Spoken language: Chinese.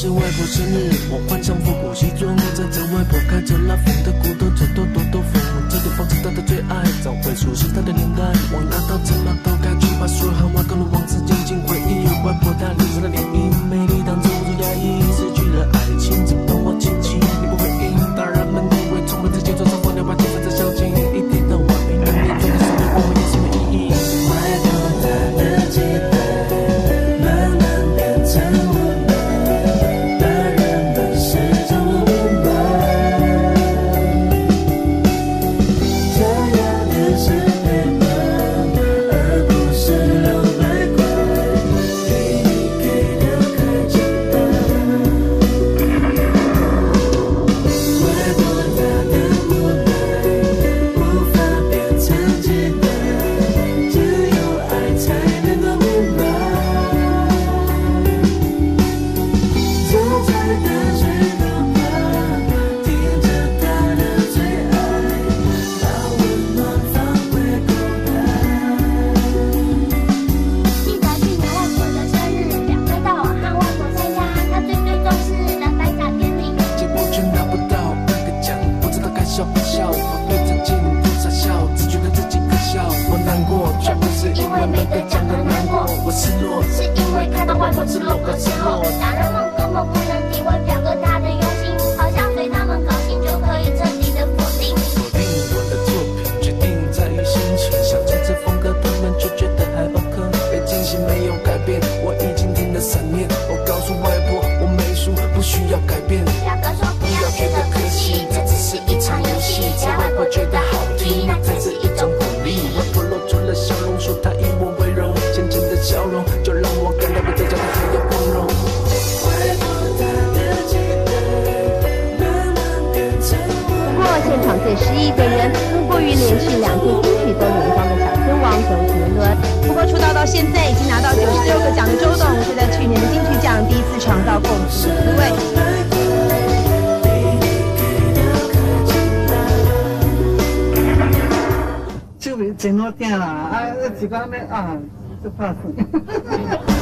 是外婆生日我换上复古西装载着外婆开着拉风的古董车兜兜兜风这地方是她的最爱找回属于她的年代我拿到车马头开去把所有和外公的往事静静回忆外婆她脸上的涟漪美丽当中不住压抑因为没得难过。我失落，是因为看到外婆吃肉而失落。大人们根本不能体会表哥他的用心，好像随他们高兴就可以彻底的否定。否定我的作品，决定在于心情。想坚持风格，他们就觉得还不可。被惊喜没有改变，我笑容就让我感到比在家的还要光荣。外婆她的期待，慢慢变成无不过，现场最失意的人，莫过于连续两天金曲都连庄的小天王周杰伦。不过，出道到现在已经拿到九十六个奖的周董，却在去年的金曲奖第一次尝到共识滋味。手袂真好听啦，啊，一个安尼啊，就怕死。外婆